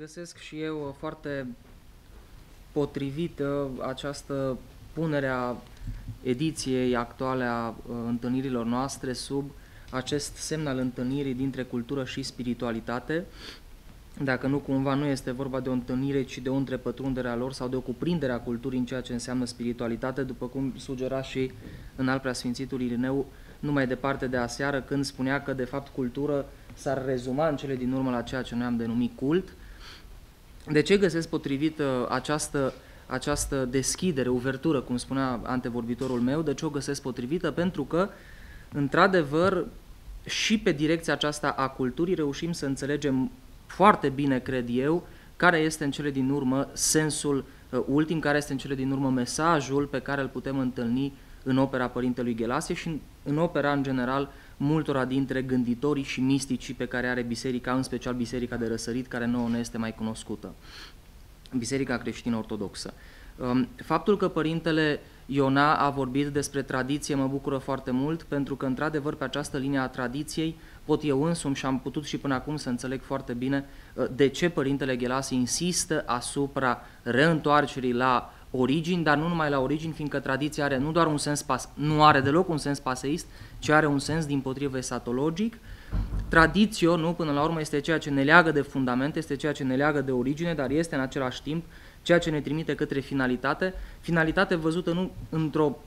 Găsesc și eu foarte potrivită această punere a ediției actuale a uh, întâlnirilor noastre sub acest semn al întâlnirii dintre cultură și spiritualitate, dacă nu cumva nu este vorba de o întâlnire, ci de o întrepătrundere a lor sau de o cuprindere a culturii în ceea ce înseamnă spiritualitate, după cum sugera și în al preasfințitul Irineu, numai departe de aseară, când spunea că, de fapt, cultură s-ar rezuma în cele din urmă la ceea ce noi am denumit cult. De ce găsesc potrivit această, această deschidere, uvertură, cum spunea antevorbitorul meu, de ce o găsesc potrivită? Pentru că, într-adevăr, și pe direcția aceasta a culturii reușim să înțelegem foarte bine, cred eu, care este în cele din urmă sensul uh, ultim, care este în cele din urmă mesajul pe care îl putem întâlni în opera Părintelui Ghelasie și în, în opera, în general, multora dintre gânditorii și misticii pe care are biserica, în special biserica de răsărit, care nouă ne este mai cunoscută, biserica creștină ortodoxă. Um, faptul că Părintele Iona a vorbit despre tradiție mă bucură foarte mult, pentru că, într-adevăr, pe această linie a tradiției pot eu însumi și am putut și până acum să înțeleg foarte bine uh, de ce Părintele Ghelasi insistă asupra reîntoarcerii la origini, dar nu numai la origini, fiindcă tradiția are nu doar un sens, pas, nu are deloc un sens paseist, ci are un sens din potrivă esatologic. Tradițio, nu, până la urmă, este ceea ce ne leagă de fundament, este ceea ce ne leagă de origine, dar este în același timp ceea ce ne trimite către finalitate, finalitate văzută nu într-o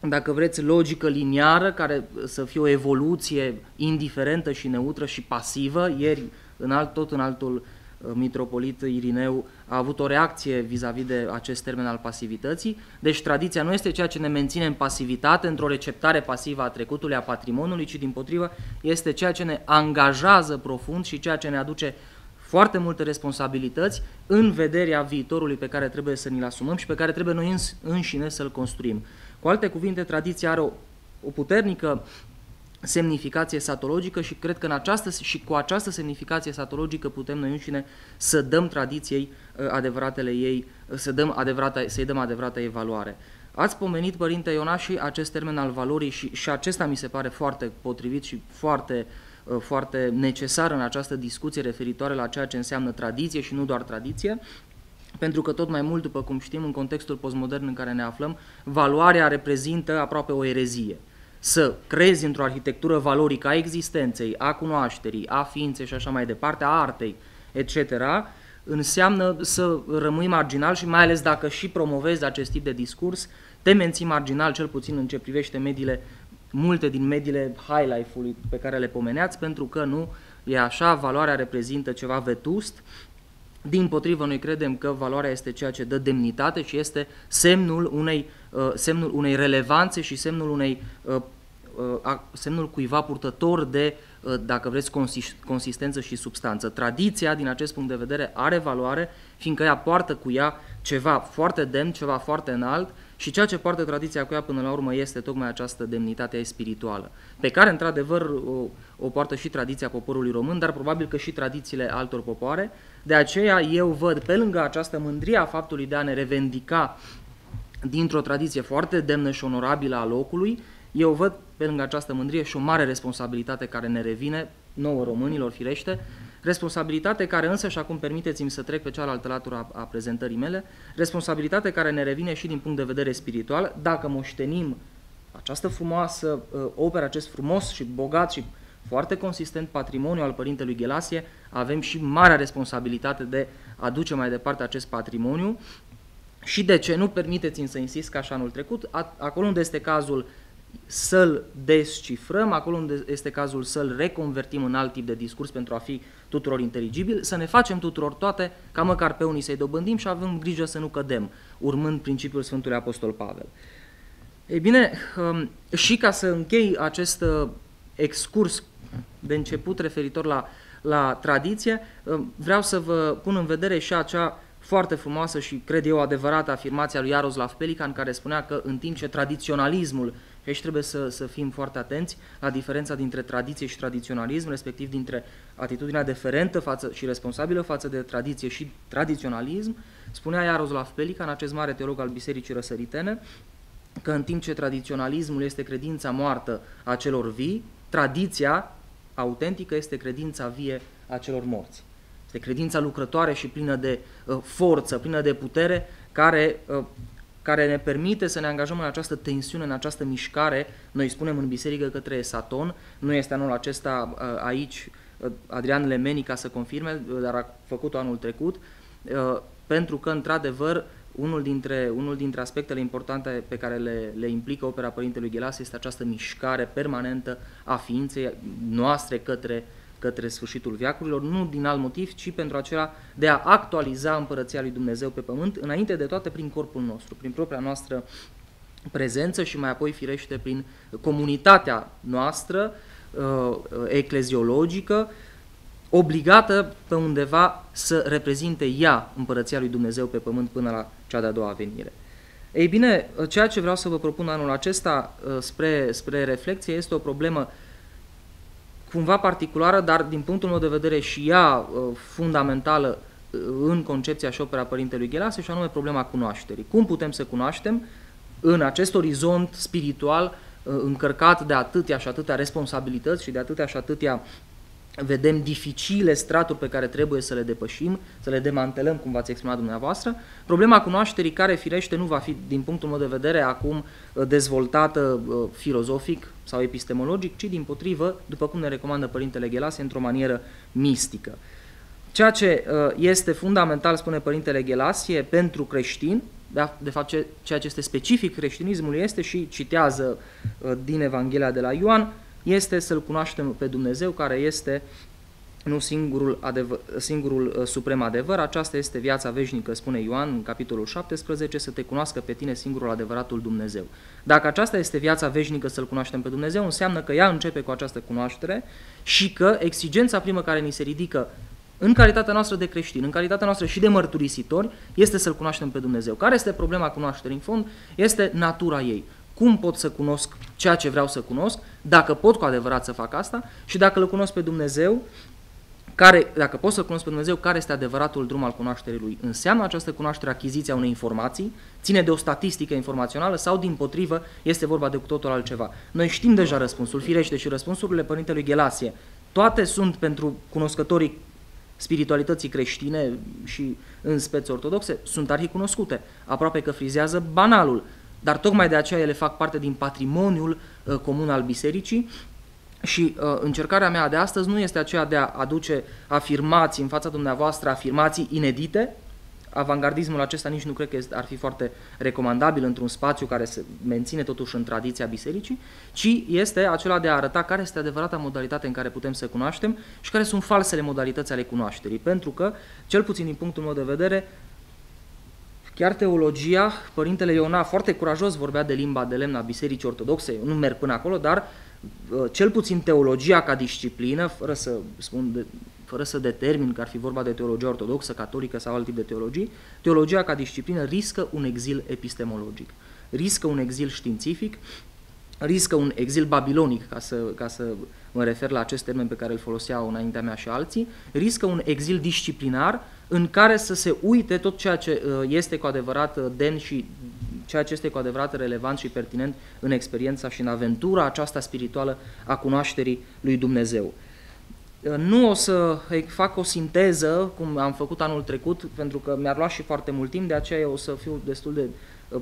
dacă vreți, logică liniară, care să fie o evoluție indiferentă și neutră și pasivă. Ieri, în alt, tot în altul uh, mitropolit Irineu a avut o reacție vis-a-vis -vis de acest termen al pasivității. Deci tradiția nu este ceea ce ne menține în pasivitate, într-o receptare pasivă a trecutului, a patrimoniului, ci din potrivă este ceea ce ne angajează profund și ceea ce ne aduce foarte multe responsabilități în vederea viitorului pe care trebuie să ni-l asumăm și pe care trebuie noi înșine să-l construim. Cu alte cuvinte, tradiția are o, o puternică semnificație satologică și cred că în această, și cu această semnificație satologică putem noi înșine să dăm tradiției uh, adevăratele ei, uh, să dăm adevărata, să-i dăm adevărata evaluare. Ați pomenit, Părinte Iona, și acest termen al valorii și, și acesta mi se pare foarte potrivit și foarte, uh, foarte necesar în această discuție referitoare la ceea ce înseamnă tradiție și nu doar tradiție. Pentru că tot mai mult, după cum știm, în contextul postmodern în care ne aflăm, valoarea reprezintă aproape o erezie. Să crezi într-o arhitectură valorică a existenței, a cunoașterii, a ființei și așa mai departe, a artei, etc., înseamnă să rămâi marginal și mai ales dacă și promovezi acest tip de discurs, te menții marginal, cel puțin în ce privește mediile, multe din mediile high life-ului pe care le pomeneați, pentru că nu e așa, valoarea reprezintă ceva vetust din potrivă, noi credem că valoarea este ceea ce dă demnitate și este semnul unei, uh, semnul unei relevanțe și semnul, unei, uh, uh, semnul cuiva purtător de, dacă vreți, consistență și substanță. Tradiția, din acest punct de vedere, are valoare, fiindcă ea poartă cu ea ceva foarte demn, ceva foarte înalt și ceea ce poartă tradiția cu ea până la urmă este tocmai această demnitate spirituală, pe care într-adevăr o, o poartă și tradiția poporului român, dar probabil că și tradițiile altor popoare. De aceea eu văd pe lângă această mândrie a faptului de a ne revendica dintr-o tradiție foarte demnă și onorabilă a locului, eu văd pe lângă această mândrie și o mare responsabilitate care ne revine, nouă românilor firește, responsabilitate care însă, și acum permiteți-mi să trec pe cealaltă latură a, a prezentării mele, responsabilitate care ne revine și din punct de vedere spiritual, dacă moștenim această frumoasă uh, operă, acest frumos și bogat și foarte consistent patrimoniu al Părintelui Ghelasie, avem și marea responsabilitate de a duce mai departe acest patrimoniu și de ce nu permiteți-mi să insist ca și anul trecut, acolo unde este cazul să-l descifrăm, acolo unde este cazul să-l reconvertim în alt tip de discurs pentru a fi tuturor inteligibil, să ne facem tuturor toate, ca măcar pe unii să-i dobândim și avem grijă să nu cădem, urmând principiul Sfântului Apostol Pavel. Ei bine, um, și ca să închei acest uh, excurs de început referitor la, la tradiție, um, vreau să vă pun în vedere și acea foarte frumoasă și, cred eu, adevărată afirmația lui Iaroslav Pelican, care spunea că în timp ce tradiționalismul și aici trebuie să, să fim foarte atenți la diferența dintre tradiție și tradiționalism, respectiv dintre atitudinea deferentă față și responsabilă față de tradiție și tradiționalism. Spunea Iaroslav Pelica, în acest mare teolog al Bisericii Răsăritene, că în timp ce tradiționalismul este credința moartă a celor vii, tradiția autentică este credința vie a celor morți. Este credința lucrătoare și plină de uh, forță, plină de putere, care, uh, care ne permite să ne angajăm în această tensiune, în această mișcare. Noi spunem în biserică către Saton, nu este anul acesta uh, aici Adrian Lemeni ca să confirme, dar a făcut-o anul trecut, pentru că, într-adevăr, unul dintre, unul dintre aspectele importante pe care le, le implică opera Părintelui Ghelas este această mișcare permanentă a ființei noastre către, către sfârșitul viacurilor, nu din alt motiv, ci pentru acela de a actualiza împărăția lui Dumnezeu pe pământ, înainte de toate prin corpul nostru, prin propria noastră prezență și mai apoi firește prin comunitatea noastră uh, ecleziologică, obligată pe undeva să reprezinte ea împărăția lui Dumnezeu pe pământ până la cea de-a doua venire. Ei bine, ceea ce vreau să vă propun anul acesta uh, spre, spre reflexie este o problemă cumva particulară, dar din punctul meu de vedere și ea uh, fundamentală uh, în concepția și opera Părintelui Ghelase, și anume problema cunoașterii. Cum putem să cunoaștem în acest orizont spiritual încărcat de atâtea și atâtea responsabilități și de atâtea și atâtea vedem dificile straturi pe care trebuie să le depășim, să le demantelăm, cum v-ați exprimat dumneavoastră. Problema cunoașterii care, firește, nu va fi, din punctul meu de vedere, acum uh, dezvoltată uh, filozofic sau epistemologic, ci, din potrivă, după cum ne recomandă Părintele Ghelase, într-o manieră mistică. Ceea ce uh, este fundamental, spune Părintele Ghelasie, pentru creștin, de fapt ceea ce este specific creștinismului este și citează din Evanghelia de la Ioan, este să-L cunoaștem pe Dumnezeu, care este nu singurul, adevăr, singurul uh, suprem adevăr, aceasta este viața veșnică, spune Ioan în capitolul 17, să te cunoască pe tine singurul adevăratul Dumnezeu. Dacă aceasta este viața veșnică să-L cunoaștem pe Dumnezeu, înseamnă că ea începe cu această cunoaștere și că exigența primă care ni se ridică în calitatea noastră de creștini, în calitatea noastră și de mărturisitori, este să-L cunoaștem pe Dumnezeu. Care este problema cunoașterii? În fond, este natura ei cum pot să cunosc ceea ce vreau să cunosc, dacă pot cu adevărat să fac asta și dacă îl cunosc pe Dumnezeu, care, dacă pot să cunosc pe Dumnezeu, care este adevăratul drum al cunoașterii Lui. Înseamnă această cunoaștere achiziția unei informații, ține de o statistică informațională sau, din potrivă, este vorba de cu totul altceva. Noi știm deja răspunsul, firește și răspunsurile Părintelui Ghelasie. Toate sunt pentru cunoscătorii spiritualității creștine și în spețe ortodoxe, sunt arhi cunoscute. Aproape că frizează banalul dar tocmai de aceea ele fac parte din patrimoniul uh, comun al bisericii și uh, încercarea mea de astăzi nu este aceea de a aduce afirmații în fața dumneavoastră, afirmații inedite, avangardismul acesta nici nu cred că ar fi foarte recomandabil într-un spațiu care se menține totuși în tradiția bisericii, ci este acela de a arăta care este adevărata modalitate în care putem să cunoaștem și care sunt falsele modalități ale cunoașterii. Pentru că, cel puțin din punctul meu de vedere, Chiar teologia, Părintele Iona, foarte curajos vorbea de limba de lemn a Bisericii Ortodoxe, eu nu merg până acolo, dar uh, cel puțin teologia ca disciplină, fără să spun de, fără să determin că ar fi vorba de teologia ortodoxă, catolică sau alt tip de teologii, teologia ca disciplină riscă un exil epistemologic, riscă un exil științific, riscă un exil babilonic, ca să, ca să mă refer la acest termen pe care îl foloseau înaintea mea și alții, riscă un exil disciplinar în care să se uite tot ceea ce uh, este cu adevărat uh, den și ceea ce este cu adevărat relevant și pertinent în experiența și în aventura aceasta spirituală a cunoașterii lui Dumnezeu. Uh, nu o să fac o sinteză, cum am făcut anul trecut, pentru că mi-ar lua și foarte mult timp, de aceea eu o să fiu destul de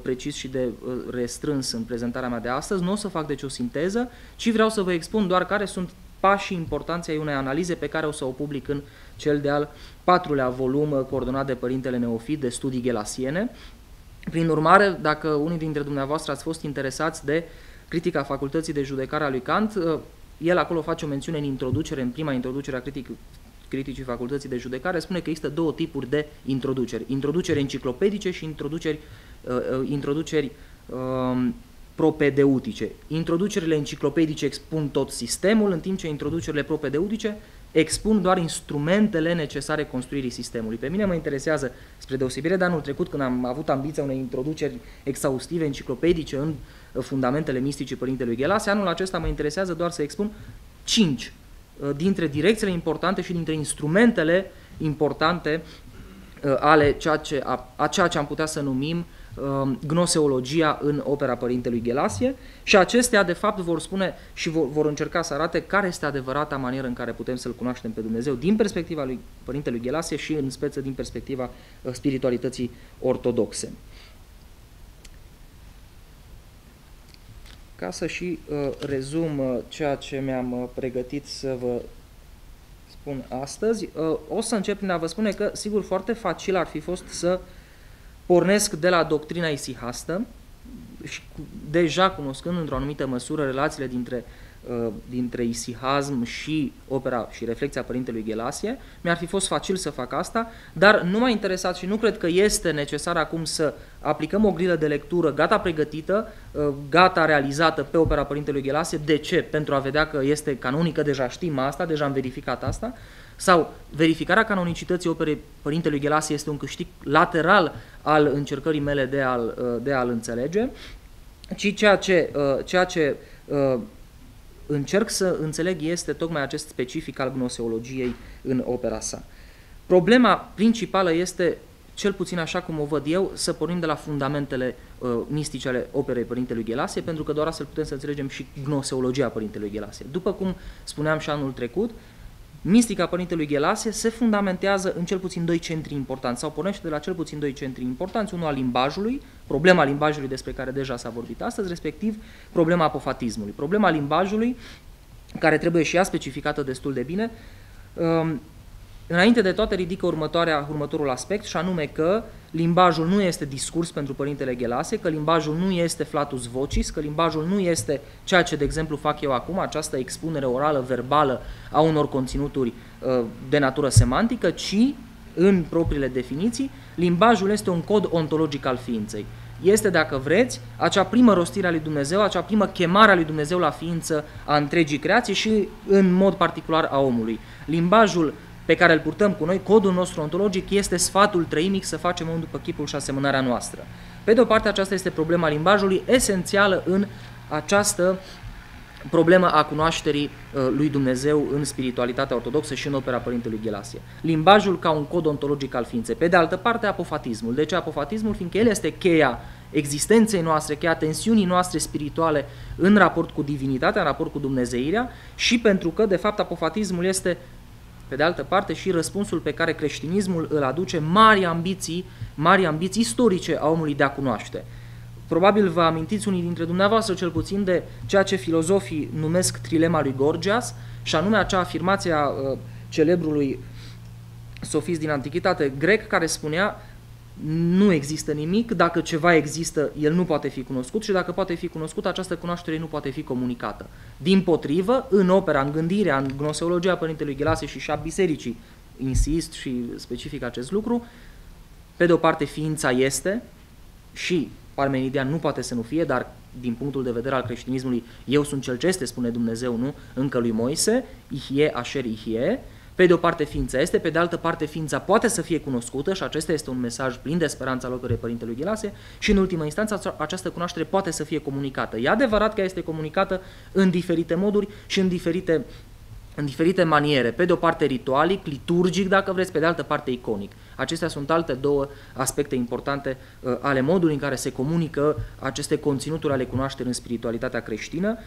precis și de restrâns în prezentarea mea de astăzi. Nu o să fac deci o sinteză, ci vreau să vă expun doar care sunt pașii importanței ai unei analize pe care o să o public în cel de-al patrulea volum coordonat de Părintele Neofit de studii gelasiene. Prin urmare, dacă unii dintre dumneavoastră ați fost interesați de critica facultății de judecare a lui Kant, el acolo face o mențiune în introducere, în prima introducere a critic, criticii facultății de judecare, spune că există două tipuri de introduceri. Introduceri enciclopedice și introduceri, uh, uh introduceri uh, propedeutice. Introducerile enciclopedice expun tot sistemul, în timp ce introducerile propedeutice expun doar instrumentele necesare construirii sistemului. Pe mine mă interesează, spre deosebire de anul trecut, când am avut ambiția unei introduceri exhaustive, enciclopedice în fundamentele misticii Părintelui Ghelase, anul acesta mă interesează doar să expun cinci uh, dintre direcțiile importante și dintre instrumentele importante uh, ale ceea ce, a, a ceea ce am putea să numim um, gnoseologia în opera Părintelui Ghelasie și acestea de fapt vor spune și vor, vor încerca să arate care este adevărata manieră în care putem să-L cunoaștem pe Dumnezeu din perspectiva lui Părintelui Ghelasie și în speță din perspectiva uh, spiritualității ortodoxe. Ca să și uh, rezum uh, ceea ce mi-am uh, pregătit să vă spun astăzi, uh, o să încep prin a vă spune că, sigur, foarte facil ar fi fost să pornesc de la doctrina isihastă și deja cunoscând într-o anumită măsură relațiile dintre Uh, dintre isihazm și opera și reflexia Părintelui Ghelasie. Mi-ar fi fost facil să fac asta, dar nu m-a interesat și nu cred că este necesar acum să aplicăm o grilă de lectură gata pregătită, uh, gata realizată pe opera Părintelui Ghelasie. De ce? Pentru a vedea că este canonică, deja știm asta, deja am verificat asta. Sau verificarea canonicității operei Părintelui Ghelasie este un câștig lateral al încercării mele de a-l, uh, de a-l înțelege, ci ceea ce, ceea ce încerc să înțeleg este tocmai acest specific al gnoseologiei în opera sa. Problema principală este, cel puțin așa cum o văd eu, să pornim de la fundamentele uh, mistice ale operei Părintelui Ghelasie, pentru că doar astfel putem să înțelegem și gnoseologia Părintelui Ghelasie. După cum spuneam și anul trecut, Mistica Părintelui Ghelasie se fundamentează în cel puțin doi centri importanți sau pornește de la cel puțin doi centri importanți, unul al limbajului, problema limbajului despre care deja s-a vorbit astăzi, respectiv problema apofatismului. Problema limbajului, care trebuie și ea specificată destul de bine, um, Înainte de toate ridică următoarea, următorul aspect și anume că limbajul nu este discurs pentru Părintele Ghelase, că limbajul nu este flatus vocis, că limbajul nu este ceea ce, de exemplu, fac eu acum, această expunere orală, verbală a unor conținuturi uh, de natură semantică, ci, în propriile definiții, limbajul este un cod ontologic al ființei. Este, dacă vreți, acea primă rostire a lui Dumnezeu, acea primă chemare a lui Dumnezeu la ființă a întregii creații și, în mod particular, a omului. Limbajul pe care îl purtăm cu noi, codul nostru ontologic, este sfatul trăimic să facem om după chipul și asemănarea noastră. Pe de o parte, aceasta este problema limbajului esențială în această problemă a cunoașterii uh, lui Dumnezeu în spiritualitatea ortodoxă și în opera Părintelui Ghelasie. Limbajul ca un cod ontologic al ființei. Pe de altă parte, apofatismul. De ce apofatismul? Fiindcă el este cheia existenței noastre, cheia tensiunii noastre spirituale în raport cu divinitatea, în raport cu Dumnezeirea și pentru că, de fapt, apofatismul este pe de altă parte și răspunsul pe care creștinismul îl aduce mari ambiții, mari ambiții istorice a omului de a cunoaște. Probabil vă amintiți unii dintre dumneavoastră cel puțin de ceea ce filozofii numesc trilema lui Gorgias, și anume acea afirmație a uh, celebrului sofist din antichitate grec care spunea nu există nimic, dacă ceva există, el nu poate fi cunoscut și dacă poate fi cunoscut, această cunoaștere nu poate fi comunicată. Din potrivă, în opera, în gândirea, în gnoseologia Părintelui Ghelase și și a bisericii, insist și specific acest lucru, pe de o parte ființa este și Parmenidian nu poate să nu fie, dar din punctul de vedere al creștinismului, eu sunt cel ce este, spune Dumnezeu, nu? Încă lui Moise, ihie, așer, ihie, pe de o parte ființa este, pe de altă parte ființa poate să fie cunoscută și acesta este un mesaj plin de speranță al operei Părintelui Ghilase și în ultima instanță această cunoaștere poate să fie comunicată. E adevărat că este comunicată în diferite moduri și în diferite în diferite maniere, pe de o parte ritualic, liturgic, dacă vreți, pe de altă parte iconic. Acestea sunt alte două aspecte importante uh, ale modului în care se comunică aceste conținuturi ale cunoașterii în spiritualitatea creștină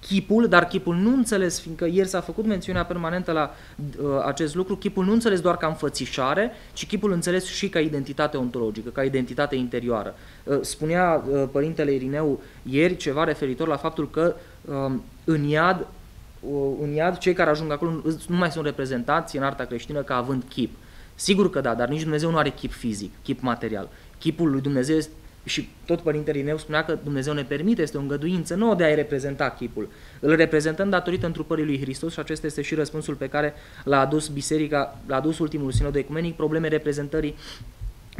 chipul, dar chipul nu înțeles, fiindcă ieri s-a făcut mențiunea permanentă la uh, acest lucru, chipul nu înțeles doar ca înfățișare, ci chipul înțeles și ca identitate ontologică, ca identitate interioară. Uh, spunea uh, părintele Irineu ieri ceva referitor la faptul că uh, în iad, uh, în iad cei care ajung acolo nu mai sunt reprezentați în arta creștină ca având chip. Sigur că da, dar nici Dumnezeu nu are chip fizic, chip material. Chipul lui Dumnezeu este și tot Părintele Irineu spunea că Dumnezeu ne permite, este o îngăduință nouă de a-i reprezenta chipul. Îl reprezentăm datorită întrupării lui Hristos și acesta este și răspunsul pe care l-a adus biserica, l-a adus ultimul sinod ecumenic, probleme reprezentării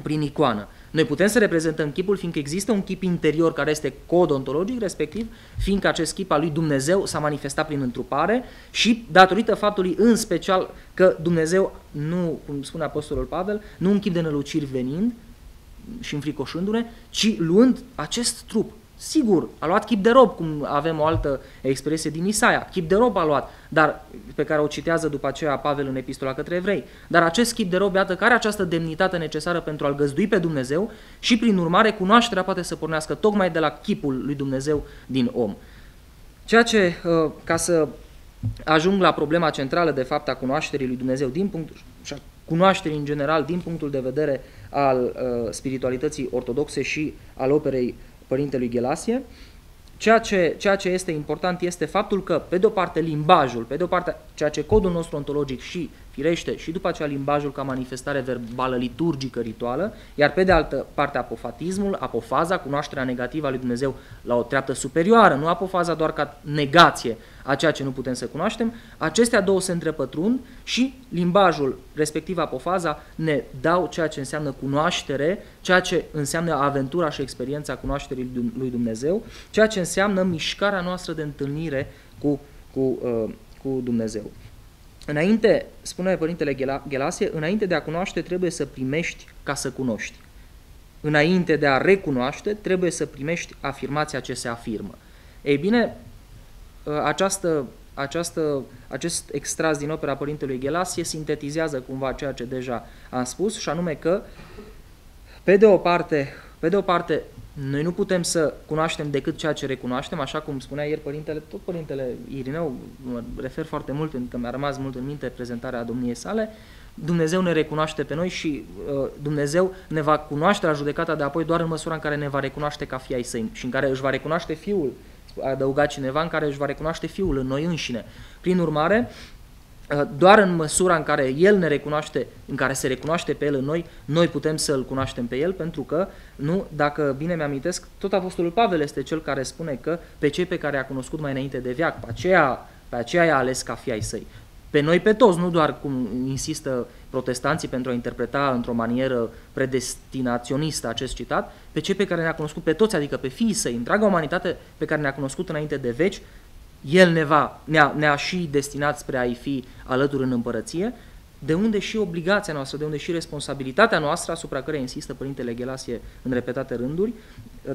prin icoană. Noi putem să reprezentăm chipul fiindcă există un chip interior care este cod ontologic, respectiv fiindcă acest chip al lui Dumnezeu s-a manifestat prin întrupare și datorită faptului în special că Dumnezeu nu, cum spune Apostolul Pavel, nu un chip de năluciri venind, și înfricoșându-ne, ci luând acest trup, Sigur, a luat chip de rob, cum avem o altă expresie din Isaia. Chip de rob a luat, dar pe care o citează după aceea Pavel în epistola către evrei. Dar acest chip de rob, iată, care această demnitate necesară pentru a-L găzdui pe Dumnezeu și, prin urmare, cunoașterea poate să pornească tocmai de la chipul lui Dumnezeu din om. Ceea ce, uh, ca să ajung la problema centrală, de fapt, a cunoașterii lui Dumnezeu din punct, și a cunoașterii în general din punctul de vedere al uh, spiritualității ortodoxe și al operei părintelui Gelasie, ceea ce, ceea ce este important este faptul că, pe de o parte, limbajul, pe de o parte, ceea ce codul nostru ontologic și firește, și după aceea limbajul ca manifestare verbală, liturgică, rituală, iar pe de altă parte apofatismul, apofaza, cunoașterea negativă a lui Dumnezeu la o treaptă superioară, nu apofaza doar ca negație a ceea ce nu putem să cunoaștem, acestea două se întrepătrund și limbajul, respectiv apofaza, ne dau ceea ce înseamnă cunoaștere, ceea ce înseamnă aventura și experiența cunoașterii lui Dumnezeu, ceea ce înseamnă mișcarea noastră de întâlnire cu, cu, uh, cu Dumnezeu. Înainte, spune Părintele Gelasie, înainte de a cunoaște trebuie să primești ca să cunoști. Înainte de a recunoaște trebuie să primești afirmația ce se afirmă. Ei bine, această, această, acest extras din opera Părintelui Gelasie sintetizează cumva ceea ce deja am spus și anume că, pe de o parte, pe de o parte noi nu putem să cunoaștem decât ceea ce recunoaștem, așa cum spunea ieri părintele, tot părintele Irineu, mă refer foarte mult, pentru că mi-a rămas mult în minte prezentarea domniei sale, Dumnezeu ne recunoaște pe noi și uh, Dumnezeu ne va cunoaște la judecata de apoi doar în măsura în care ne va recunoaște ca fii ai săi și în care își va recunoaște Fiul, a adăugat cineva, în care își va recunoaște Fiul în noi înșine. Prin urmare, Uh, doar în măsura în care El ne recunoaște, în care se recunoaște pe El în noi, noi putem să-L cunoaștem pe El, pentru că, nu, dacă bine mi-amintesc, tot Apostolul Pavel este cel care spune că pe cei pe care a cunoscut mai înainte de viac, pe aceea, pe aceea i-a ales ca fii ai săi. Pe noi pe toți, nu doar cum insistă protestanții pentru a interpreta într-o manieră predestinaționistă acest citat, pe cei pe care ne-a cunoscut pe toți, adică pe fiii săi, întreaga umanitate pe care ne-a cunoscut înainte de veci, el ne va, ne-a, ne-a și destinat spre a-i fi alături în împărăție, de unde și obligația noastră, de unde și responsabilitatea noastră, asupra care insistă Părintele Ghelasie în repetate rânduri,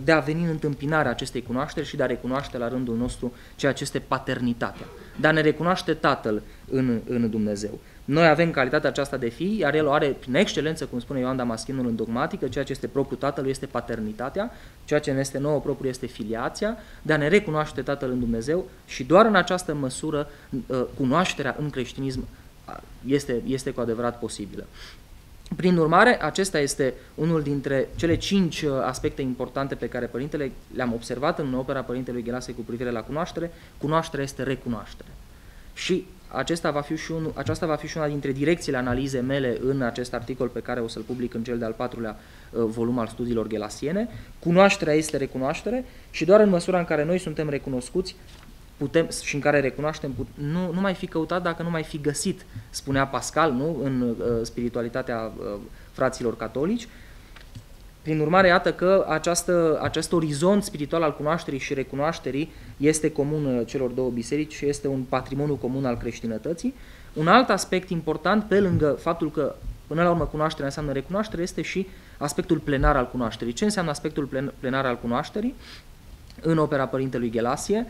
de a veni în întâmpinarea acestei cunoașteri și de a recunoaște la rândul nostru ceea ce este paternitatea, de a ne recunoaște Tatăl în, în Dumnezeu. Noi avem calitatea aceasta de fi, iar el o are prin excelență, cum spune Ioan Damaschinul în dogmatică, ceea ce este propriu Tatălui este paternitatea, ceea ce ne este nouă propriu este filiația, de a ne recunoaște Tatăl în Dumnezeu și doar în această măsură uh, cunoașterea în creștinism uh, este, este cu adevărat posibilă. Prin urmare, acesta este unul dintre cele cinci uh, aspecte importante pe care Părintele le-am observat în opera Părintelui Ghelase cu privire la cunoaștere. Cunoașterea este recunoaștere. Și acesta va fi și un, aceasta va fi și una dintre direcțiile analize mele în acest articol pe care o să-l public în cel de-al patrulea uh, volum al studiilor gelasiene. Cunoașterea este recunoaștere și doar în măsura în care noi suntem recunoscuți putem, și în care recunoaștem, put, nu, nu mai fi căutat dacă nu mai fi găsit, spunea Pascal nu? în uh, spiritualitatea uh, fraților catolici, prin urmare, iată că această, acest orizont spiritual al cunoașterii și recunoașterii este comun uh, celor două biserici și este un patrimoniu comun al creștinătății. Un alt aspect important, pe lângă faptul că până la urmă cunoașterea înseamnă recunoaștere, este și aspectul plenar al cunoașterii. Ce înseamnă aspectul plen, plenar al cunoașterii? În opera Părintelui Gelasie,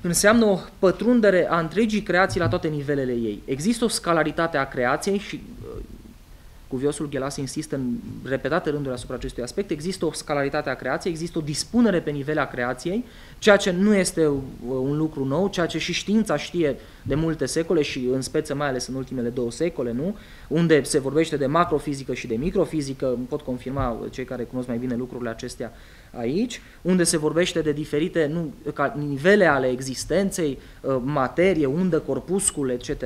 înseamnă o pătrundere a întregii creații la toate nivelele ei. Există o scalaritate a creației și uh, Cuviosul Ghelas insistă în repetate rânduri asupra acestui aspect. Există o scalaritate a creației, există o dispunere pe nivel a creației, ceea ce nu este uh, un lucru nou, ceea ce și știința știe de multe secole și în speță mai ales în ultimele două secole, nu? unde se vorbește de macrofizică și de microfizică, pot confirma cei care cunosc mai bine lucrurile acestea aici, unde se vorbește de diferite nu, ca nivele ale existenței, uh, materie, undă, corpuscul, etc.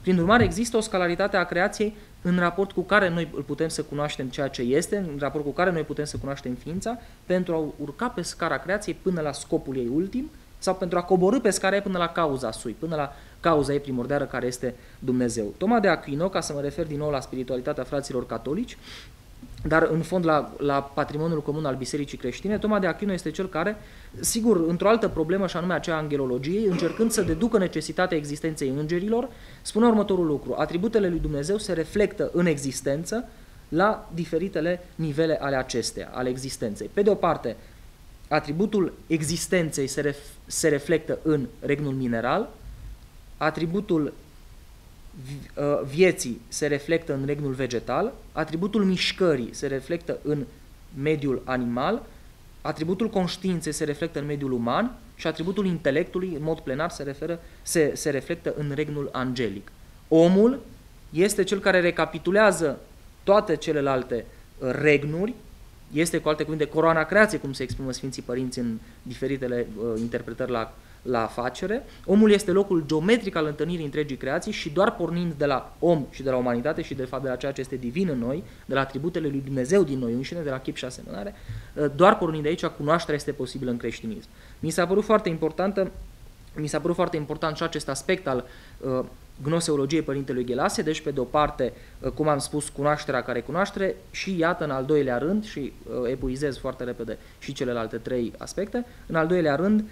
Prin urmare, există o scalaritate a creației în raport cu care noi îl putem să cunoaștem ceea ce este, în raport cu care noi putem să cunoaștem ființa, pentru a urca pe scara creației până la scopul ei ultim, sau pentru a coborâ pe scara ei până la cauza sui, până la cauza ei primordială care este Dumnezeu. Toma de Aquino, ca să mă refer din nou la spiritualitatea fraților catolici, dar în fond la, la patrimoniul comun al bisericii creștine, Toma de Aquino este cel care, sigur, într-o altă problemă, și anume aceea angelologiei, încercând să deducă necesitatea existenței îngerilor, spune următorul lucru. Atributele lui Dumnezeu se reflectă în existență la diferitele nivele ale acestea, ale existenței. Pe de o parte, atributul existenței se, ref, se reflectă în regnul mineral, atributul uh, vieții se reflectă în regnul vegetal, atributul mișcării se reflectă în mediul animal, atributul conștiinței se reflectă în mediul uman și atributul intelectului, în mod plenar, se, referă, se, se reflectă în regnul angelic. Omul este cel care recapitulează toate celelalte uh, regnuri, este, cu alte cuvinte, coroana creației, cum se exprimă Sfinții Părinți în diferitele uh, interpretări la, la afacere. Omul este locul geometric al întâlnirii întregii creații și doar pornind de la om și de la umanitate și de fapt de la ceea ce este divin în noi, de la atributele lui Dumnezeu din noi înșine, de la chip și asemănare, uh, doar pornind de aici, cunoașterea este posibilă în creștinism. Mi s-a părut foarte importantă mi s-a părut foarte important și acest aspect al uh, gnoseologiei Părintelui Ghelase, deci pe de o parte, uh, cum am spus, cunoașterea care cunoaștere și iată în al doilea rând, și uh, epuizez foarte repede și celelalte trei aspecte, în al doilea rând,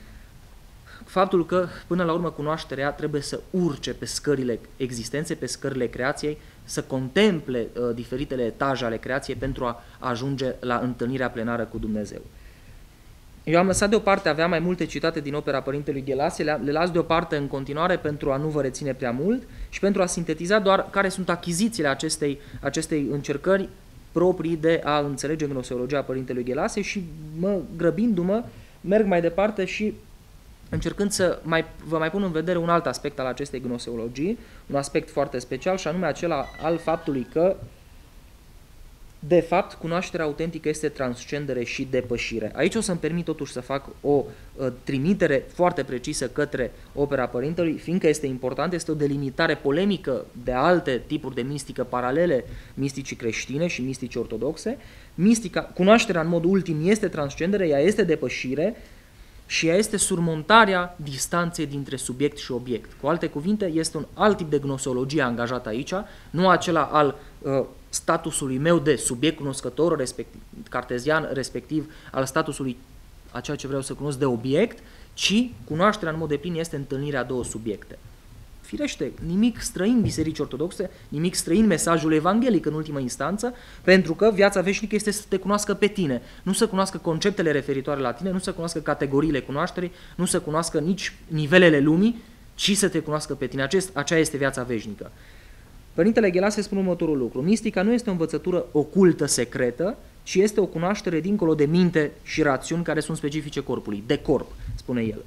faptul că până la urmă cunoașterea trebuie să urce pe scările existenței, pe scările creației, să contemple uh, diferitele etaje ale creației pentru a ajunge la întâlnirea plenară cu Dumnezeu. Eu am lăsat deoparte, aveam mai multe citate din opera Părintelui Ghelase, le, le las deoparte în continuare pentru a nu vă reține prea mult și pentru a sintetiza doar care sunt achizițiile acestei, acestei încercări proprii de a înțelege gnoseologia Părintelui Ghelase și mă grăbindu-mă, merg mai departe și încercând să mai, vă mai pun în vedere un alt aspect al acestei gnoseologii, un aspect foarte special și anume acela al faptului că de fapt, cunoașterea autentică este transcendere și depășire. Aici o să-mi permit totuși să fac o uh, trimitere foarte precisă către opera Părintelui, fiindcă este important, este o delimitare polemică de alte tipuri de mistică paralele misticii creștine și mistici ortodoxe. Mistica, cunoașterea în mod ultim este transcendere, ea este depășire și ea este surmontarea distanței dintre subiect și obiect. Cu alte cuvinte, este un alt tip de gnosologie angajat aici, nu acela al uh, statusului meu de subiect cunoscător, respectiv, cartezian, respectiv al statusului a ceea ce vreau să cunosc de obiect, ci cunoașterea în mod de plin este întâlnirea a două subiecte. Firește, nimic străin bisericii ortodoxe, nimic străin mesajul evanghelic în ultimă instanță, pentru că viața veșnică este să te cunoască pe tine, nu să cunoască conceptele referitoare la tine, nu să cunoască categoriile cunoașterii, nu să cunoască nici nivelele lumii, ci să te cunoască pe tine. Acest, aceea este viața veșnică. Părintele Ghelase spune următorul lucru. Mistica nu este o învățătură ocultă, secretă, ci este o cunoaștere dincolo de minte și rațiuni care sunt specifice corpului, de corp, spune el.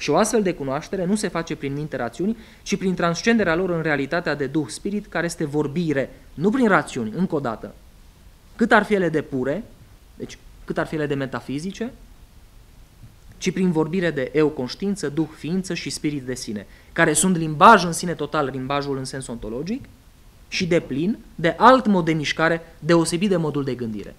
Și o astfel de cunoaștere nu se face prin minte rațiuni, ci prin transcenderea lor în realitatea de duh, spirit, care este vorbire, nu prin rațiuni, încă o dată. Cât ar fi ele de pure, deci cât ar fi ele de metafizice, ci prin vorbire de eu conștiință, duh, ființă și spirit de sine, care sunt limbaj în sine total, limbajul în sens ontologic, și de plin de alt mod de mișcare deosebit de modul de gândire.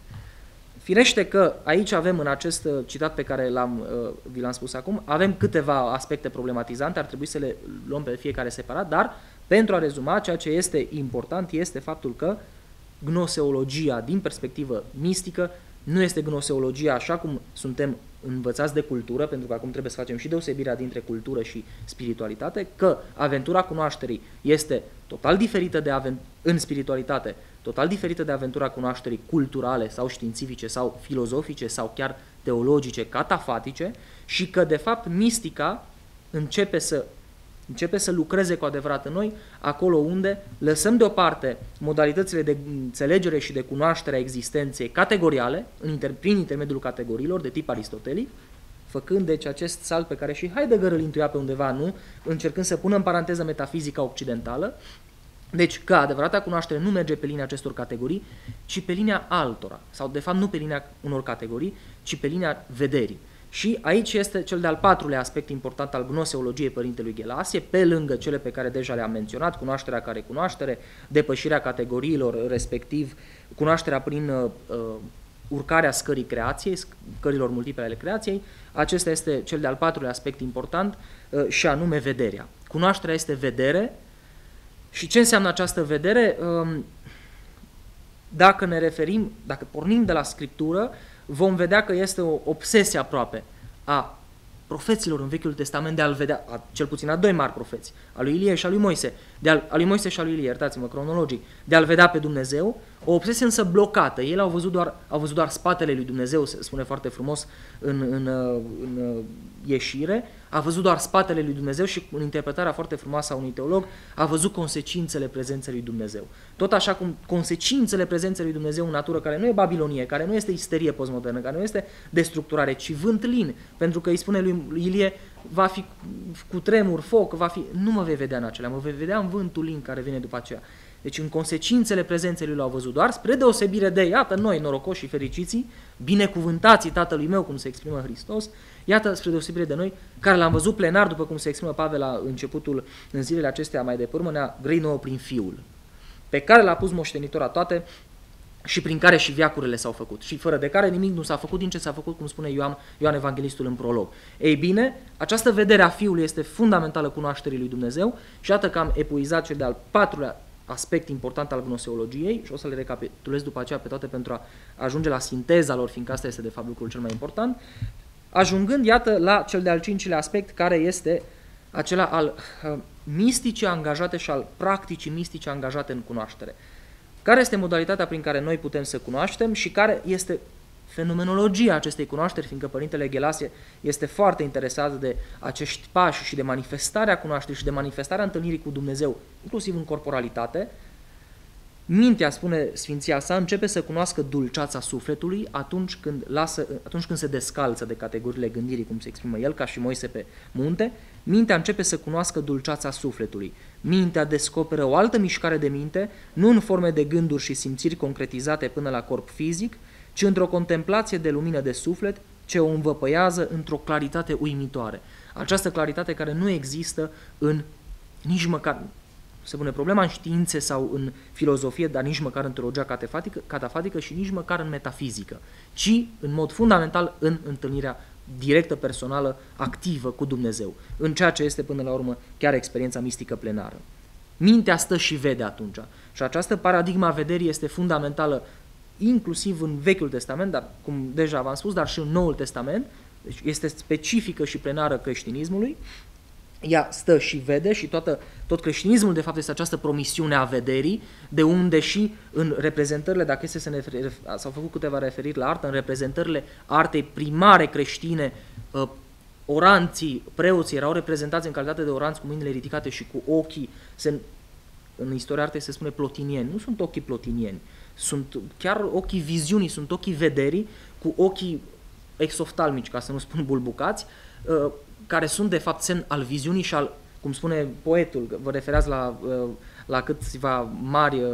Firește că aici avem în acest uh, citat pe care l-am, uh, vi l-am spus acum, avem câteva aspecte problematizante, ar trebui să le luăm pe fiecare separat, dar pentru a rezuma, ceea ce este important este faptul că gnoseologia din perspectivă mistică nu este gnoseologia așa cum suntem învățați de cultură, pentru că acum trebuie să facem și deosebirea dintre cultură și spiritualitate, că aventura cunoașterii este total diferită de în spiritualitate, total diferită de aventura cunoașterii culturale sau științifice sau filozofice sau chiar teologice, catafatice și că de fapt mistica începe să începe să lucreze cu adevărat în noi, acolo unde lăsăm deoparte modalitățile de înțelegere și de cunoaștere a existenței categoriale, în inter, prin intermediul categoriilor de tip aristotelic, făcând deci acest salt pe care și Heidegger îl intuia pe undeva, nu? Încercând să pună în paranteză metafizica occidentală, deci că adevărata cunoaștere nu merge pe linia acestor categorii, ci pe linia altora, sau de fapt nu pe linia unor categorii, ci pe linia vederii. Și aici este cel de-al patrulea aspect important al gnoseologiei Părintelui Ghelasie, pe lângă cele pe care deja le-am menționat, cunoașterea care cunoaștere, depășirea categoriilor, respectiv cunoașterea prin uh, uh, urcarea scării creației, scărilor multiple ale creației. Acesta este cel de-al patrulea aspect important uh, și anume vederea. Cunoașterea este vedere și ce înseamnă această vedere? Uh, dacă ne referim, dacă pornim de la Scriptură, vom vedea că este o obsesie aproape a profeților în Vechiul Testament de a-l vedea, a, cel puțin a doi mari profeți, a lui Ilie și a lui Moise, de a, a lui Moise și a lui Ilie, iertați-mă, cronologic, de a-l vedea pe Dumnezeu, o obsesie însă blocată. Ei au văzut doar, au văzut doar spatele lui Dumnezeu, se spune foarte frumos în, în, în ieșire, a văzut doar spatele lui Dumnezeu și în interpretarea foarte frumoasă a unui teolog a văzut consecințele prezenței lui Dumnezeu. Tot așa cum consecințele prezenței lui Dumnezeu în natură care nu e babilonie, care nu este isterie postmodernă, care nu este destructurare, ci vânt lin, pentru că îi spune lui Ilie, va fi cu tremur, foc, va fi... Nu mă vei vedea în acelea, mă vei vedea în vântul lin care vine după aceea. Deci în consecințele prezenței lui l-au văzut doar, spre deosebire de, iată, noi, norocoși și fericiții, binecuvântații Tatălui meu, cum se exprimă Hristos, iată, spre deosebire de noi, care l-am văzut plenar, după cum se exprimă Pavel la începutul, în zilele acestea mai de urmă, ne-a grăit nouă prin Fiul, pe care l-a pus moștenitor a toate și prin care și viacurile s-au făcut și fără de care nimic nu s-a făcut din ce s-a făcut, cum spune Ioan, Ioan Evanghelistul în prolog. Ei bine, această vedere a Fiului este fundamentală cunoașterii lui Dumnezeu și iată că am epuizat cel de-al patrulea aspect important al gnoseologiei și o să le recapitulez după aceea pe toate pentru a ajunge la sinteza lor, fiindcă asta este de fapt lucrul cel mai important, ajungând, iată, la cel de-al cincilea aspect, care este acela al uh, misticii angajate și al practicii mistice angajate în cunoaștere. Care este modalitatea prin care noi putem să cunoaștem și care este fenomenologia acestei cunoașteri, fiindcă Părintele Ghelasie este foarte interesat de acești pași și de manifestarea cunoașterii și de manifestarea întâlnirii cu Dumnezeu, inclusiv în corporalitate, Mintea, spune Sfinția sa, începe să cunoască dulceața sufletului atunci când, lasă, atunci când se descalță de categoriile gândirii, cum se exprimă el, ca și Moise pe munte, mintea începe să cunoască dulceața sufletului. Mintea descoperă o altă mișcare de minte, nu în forme de gânduri și simțiri concretizate până la corp fizic, ci într-o contemplație de lumină de suflet ce o învăpăiază într-o claritate uimitoare. Această claritate care nu există în nici măcar, se pune problema în științe sau în filozofie, dar nici măcar în teologia catafatică, catafatică și nici măcar în metafizică, ci în mod fundamental în întâlnirea directă, personală, activă cu Dumnezeu, în ceea ce este până la urmă chiar experiența mistică plenară. Mintea stă și vede atunci. Și această paradigma vederii este fundamentală inclusiv în Vechiul Testament, dar cum deja v-am spus, dar și în Noul Testament, deci este specifică și plenară creștinismului, ea stă și vede și toată, tot creștinismul de fapt este această promisiune a vederii, de unde și în reprezentările, dacă este să ne s-au făcut câteva referiri la artă, în reprezentările artei primare creștine, uh, oranții, preoții erau reprezentați în calitate de oranți cu mâinile ridicate și cu ochii, se, în istoria artei se spune plotinieni, nu sunt ochii plotinieni, sunt chiar ochii viziunii, sunt ochii vederii cu ochii exoftalmici, ca să nu spun bulbucați, uh, care sunt de fapt semn al viziunii și al, cum spune poetul, vă referați la, uh, la câțiva mari, uh,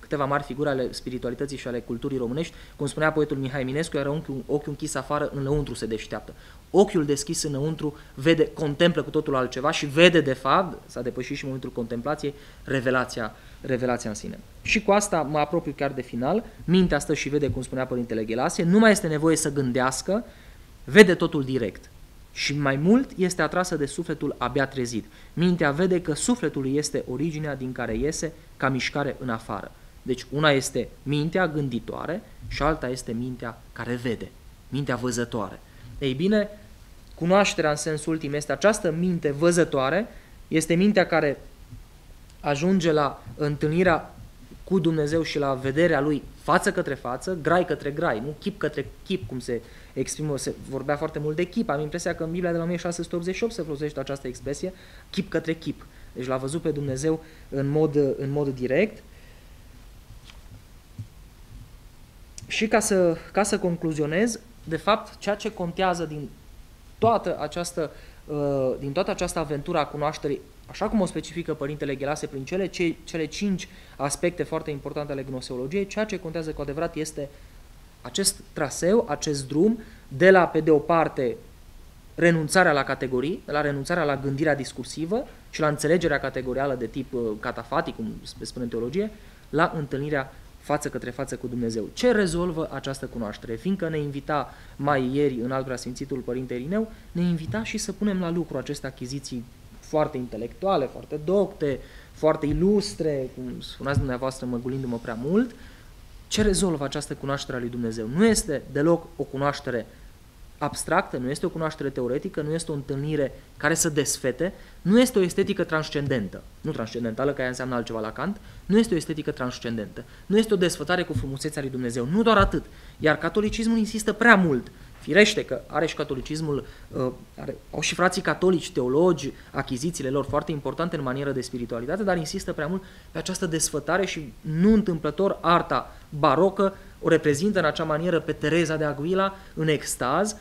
câteva mari figuri ale spiritualității și ale culturii românești, cum spunea poetul Mihai Minescu, era ochiul, ochiul închis afară, înăuntru se deșteaptă. Ochiul deschis înăuntru vede, contemplă cu totul altceva și vede de fapt, s-a depășit și momentul contemplației, revelația, revelația în sine. Și cu asta mă apropiu chiar de final, mintea stă și vede, cum spunea Părintele Ghelasie, nu mai este nevoie să gândească, vede totul direct. Și mai mult este atrasă de sufletul abia trezit. Mintea vede că sufletul este originea din care iese ca mișcare în afară. Deci una este mintea gânditoare și alta este mintea care vede, mintea văzătoare. Ei bine, cunoașterea în sens ultim este această minte văzătoare, este mintea care ajunge la întâlnirea cu Dumnezeu și la vederea Lui față către față, grai către grai, nu chip către chip, cum se exprimă, se vorbea foarte mult de chip. Am impresia că în Biblia de la 1688 se folosește această expresie, chip către chip. Deci l-a văzut pe Dumnezeu în mod, în mod direct. Și ca să, ca să concluzionez, de fapt, ceea ce contează din toată această, uh, din toată această aventură a cunoașterii așa cum o specifică Părintele Ghelase prin cele, ce, cele cinci aspecte foarte importante ale gnoseologiei, ceea ce contează cu adevărat este acest traseu, acest drum, de la, pe de o parte, renunțarea la categorii, de la renunțarea la gândirea discursivă și la înțelegerea categorială de tip uh, catafatic, cum se spune în teologie, la întâlnirea față către față cu Dumnezeu. Ce rezolvă această cunoaștere? Fiindcă ne invita mai ieri în alt preasfințitul Părinte Irineu, ne invita și să punem la lucru aceste achiziții foarte intelectuale, foarte docte, foarte ilustre, cum spuneați dumneavoastră măgulindu-mă prea mult, ce rezolvă această cunoaștere a lui Dumnezeu? Nu este deloc o cunoaștere abstractă, nu este o cunoaștere teoretică, nu este o întâlnire care să desfete, nu este o estetică transcendentă, nu transcendentală, că aia înseamnă altceva la Kant, nu este o estetică transcendentă, nu este o desfătare cu frumusețea lui Dumnezeu, nu doar atât. Iar catolicismul insistă prea mult. Firește că are și catolicismul, uh, are, au și frații catolici, teologi, achizițiile lor foarte importante în manieră de spiritualitate, dar insistă prea mult pe această desfătare și nu întâmplător arta barocă o reprezintă în acea manieră pe Tereza de Aguila în extaz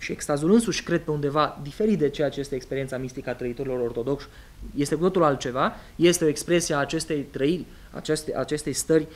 și extazul însuși cred pe undeva diferit de ceea ce este experiența mistică a trăitorilor ortodoxi, este cu totul altceva, este o expresie a acestei trăiri, aceste, acestei stări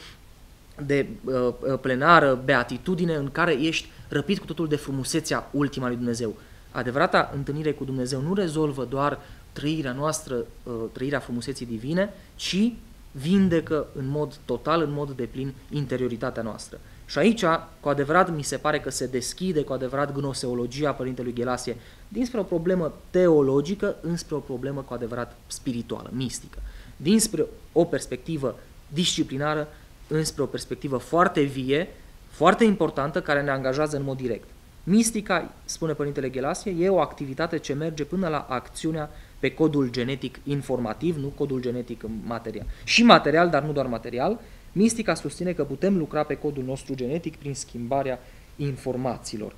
de uh, uh, plenară, beatitudine, în care ești răpit cu totul de frumusețea ultima lui Dumnezeu. Adevărata întâlnire cu Dumnezeu nu rezolvă doar trăirea noastră, uh, trăirea frumuseții divine, ci vindecă în mod total, în mod deplin interioritatea noastră. Și aici, cu adevărat, mi se pare că se deschide cu adevărat gnoseologia Părintelui Ghelasie dinspre o problemă teologică înspre o problemă cu adevărat spirituală, mistică. Dinspre o perspectivă disciplinară înspre o perspectivă foarte vie, foarte importantă, care ne angajează în mod direct. Mistica, spune Părintele Ghelasie, e o activitate ce merge până la acțiunea pe codul genetic informativ, nu codul genetic material. Și material, dar nu doar material. Mistica susține că putem lucra pe codul nostru genetic prin schimbarea informațiilor.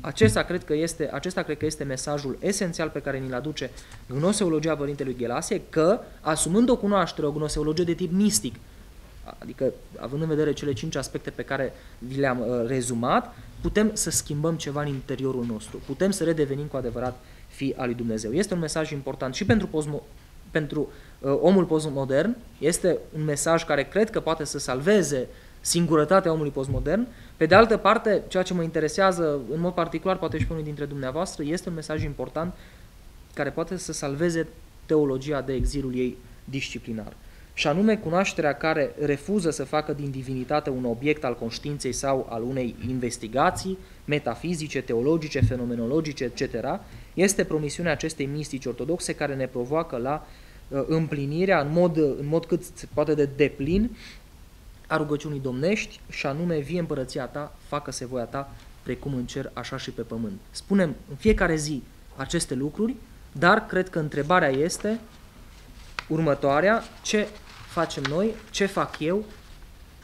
Acesta cred că este, acesta cred că este mesajul esențial pe care ni-l aduce gnoseologia Părintelui Ghelasie, că, asumând o cunoaștere, o gnoseologie de tip mistic, adică având în vedere cele cinci aspecte pe care vi le-am uh, rezumat, putem să schimbăm ceva în interiorul nostru, putem să redevenim cu adevărat fi al lui Dumnezeu. Este un mesaj important și pentru, posmo, pentru uh, omul postmodern, este un mesaj care cred că poate să salveze singurătatea omului postmodern. Pe de altă parte, ceea ce mă interesează în mod particular, poate și pe unul dintre dumneavoastră, este un mesaj important care poate să salveze teologia de exilul ei disciplinar și anume cunoașterea care refuză să facă din divinitate un obiect al conștiinței sau al unei investigații metafizice, teologice, fenomenologice, etc., este promisiunea acestei mistici ortodoxe care ne provoacă la uh, împlinirea în mod, în mod cât se poate de deplin a rugăciunii domnești și anume vie împărăția ta, facă-se voia ta, precum în cer, așa și pe pământ. Spunem în fiecare zi aceste lucruri, dar cred că întrebarea este următoarea, ce facem noi, ce fac eu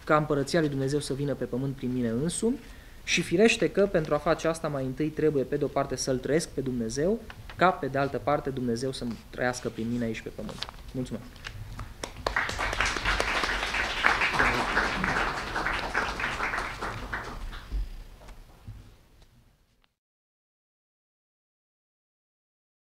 ca împărăția lui Dumnezeu să vină pe pământ prin mine însumi și firește că pentru a face asta mai întâi trebuie pe de o parte să-L trăiesc pe Dumnezeu, ca pe de altă parte Dumnezeu să trăiască prin mine aici pe pământ. Mulțumesc!